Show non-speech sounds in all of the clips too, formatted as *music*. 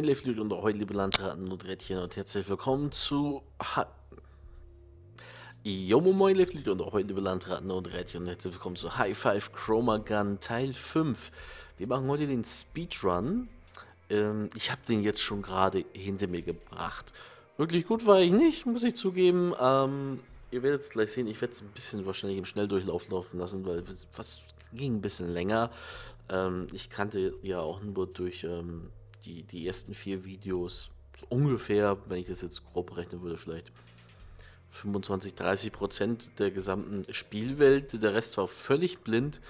moin, liebe und heute liebe Landraten und Rädchen und herzlich willkommen zu... Ha Jo, moin, liebe und heute liebe Landraten und Rädchen und herzlich willkommen zu High Five Chroma Gun Teil 5. Wir machen heute den Speedrun. Ähm, ich habe den jetzt schon gerade hinter mir gebracht. Wirklich gut war ich nicht, muss ich zugeben. Ähm, ihr werdet es gleich sehen, ich werde es ein bisschen wahrscheinlich im Schnelldurchlauf laufen lassen, weil was ging ein bisschen länger. Ähm, ich kannte ja auch nur durch ähm, die, die ersten vier Videos so ungefähr, wenn ich das jetzt grob berechnen würde, vielleicht 25, 30 Prozent der gesamten Spielwelt. Der Rest war völlig blind.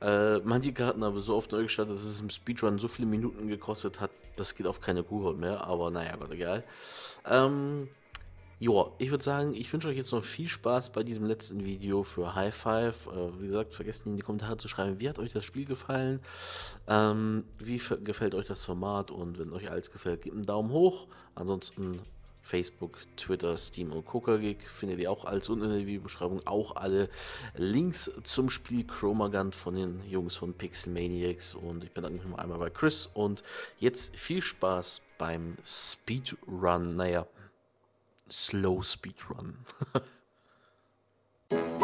Äh, manche Karten haben so oft neu gestartet, dass es im Speedrun so viele Minuten gekostet hat, das geht auf keine Kuhhaut mehr, aber naja, Gott, egal. Ähm, ja, ich würde sagen, ich wünsche euch jetzt noch viel Spaß bei diesem letzten Video für High Five. Äh, wie gesagt, vergesst nicht in die Kommentare zu schreiben, wie hat euch das Spiel gefallen, ähm, wie gefällt euch das Format und wenn euch alles gefällt, gebt einen Daumen hoch. Ansonsten Facebook, Twitter, Steam und Coca-Gig findet ihr auch als unten in der Videobeschreibung auch alle Links zum Spiel Chromagant von den Jungs von Pixel Maniacs und ich bedanke mich noch einmal bei Chris und jetzt viel Spaß beim Speedrun. Naja, slow speed run. *laughs*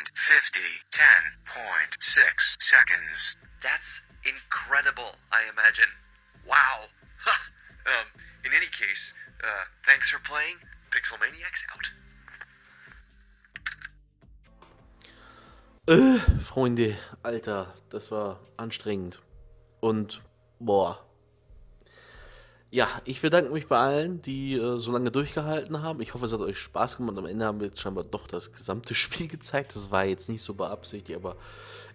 and 50 10.6 seconds. That's incredible, I imagine. Wow. Ha. Um, in any case, uh, thanks for playing. Pixelmaniacs out. Äh, Freunde, Alter, das war anstrengend. Und, boah. Ja, ich bedanke mich bei allen, die äh, so lange durchgehalten haben. Ich hoffe, es hat euch Spaß gemacht. Am Ende haben wir jetzt scheinbar doch das gesamte *laughs* Spiel gezeigt. Das war jetzt nicht so beabsichtigt, aber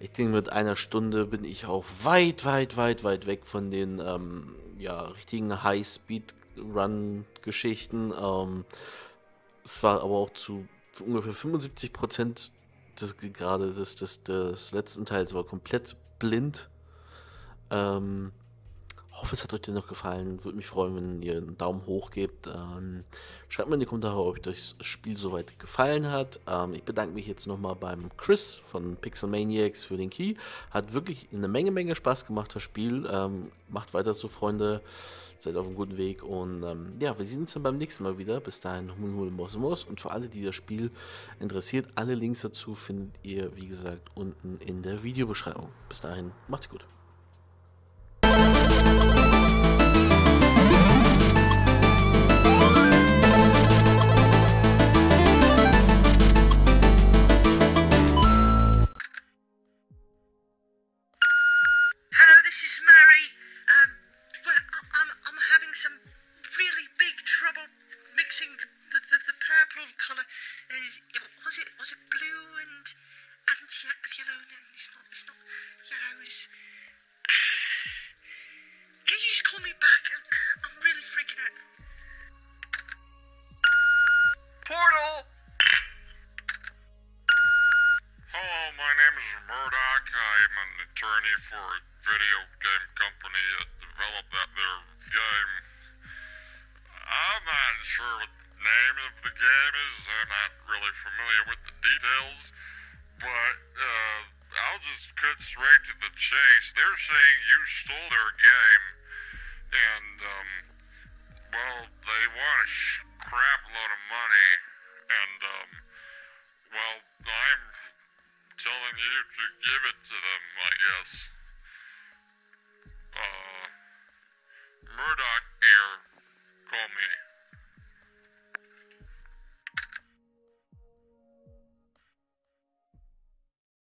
ich denke, mit einer Stunde bin ich auch weit, weit, weit, weit weg von den ähm, ja, richtigen High-Speed-Run-Geschichten. Ähm, es war aber auch zu ungefähr 75 Prozent des, gerade des, des, des letzten Teils war komplett blind. Ähm, hoffe, es hat euch dennoch gefallen. Würde mich freuen, wenn ihr einen Daumen hoch gebt. Ähm, schreibt mir in die Kommentare, ob euch das Spiel soweit gefallen hat. Ähm, ich bedanke mich jetzt nochmal beim Chris von Pixel Maniacs für den Key. Hat wirklich eine Menge, Menge Spaß gemacht, das Spiel. Ähm, macht weiter so, Freunde. Seid auf einem guten Weg. Und ähm, ja, wir sehen uns dann beim nächsten Mal wieder. Bis dahin, Humul Mosmos. Und für alle, die das Spiel interessiert, alle Links dazu findet ihr, wie gesagt, unten in der Videobeschreibung. Bis dahin, macht's gut.